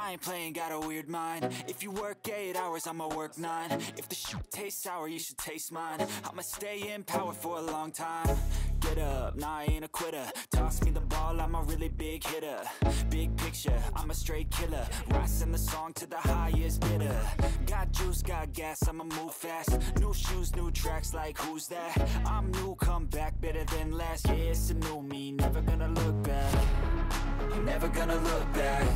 I ain't playing, got a weird mind. If you work 8 hours, I'ma work 9 If the shit tastes sour, you should taste mine. I'ma stay in power for a long time. Get up, nah I ain't a quitter. Toss me the ball, I'm a really big hitter. Big picture, I'm a straight killer. Rising the song to the highest bidder. Got juice, got gas, I'ma move fast. New shoes, new tracks, like who's that? I'm new, come back, better than last Yeah, it's a new me, never gonna look back. Never gonna look back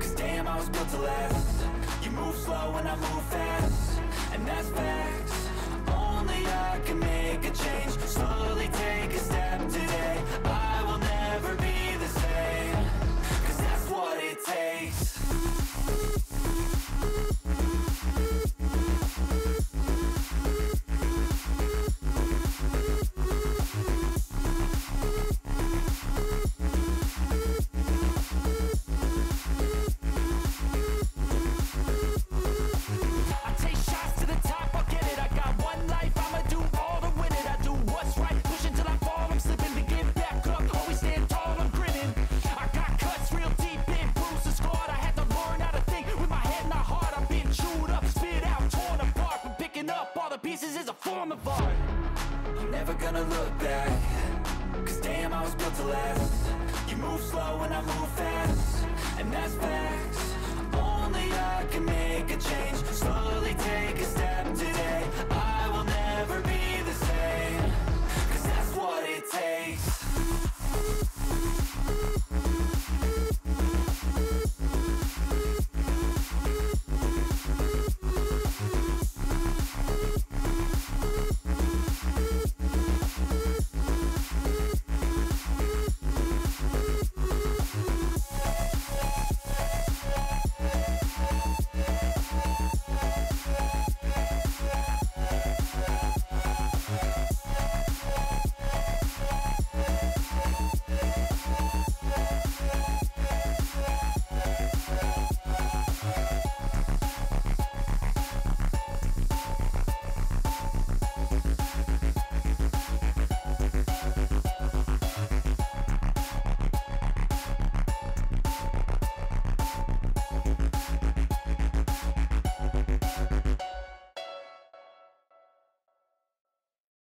Cause damn, I was built to last. You move slow and I move fast. And that's facts. Only I can make a change. Slowly take gonna look back? Cause damn, I was built to last. You move slow and I move fast. And that's facts. Only I can make a change. Slowly take a step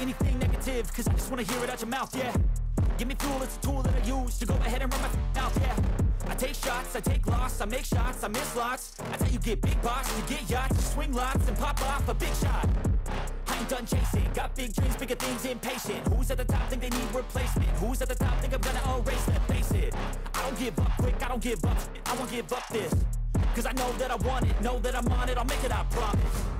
anything negative Cause I just wanna hear it out your mouth, yeah. Give me fuel, it's a tool that I use To go ahead and run my mouth, yeah. I take shots, I take loss, I make shots, I miss lots. That's how you get big box, you get yachts You swing lots and pop off a big shot. I ain't done chasing, got big dreams, bigger things, impatient. Who's at the top think they need replacement? Who's at the top think I'm gonna erase them? Face it, I don't give up quick, I don't give up I won't give up this Cause I know that I want it, know that I'm on it, I'll make it, I promise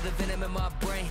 the venom in my brain.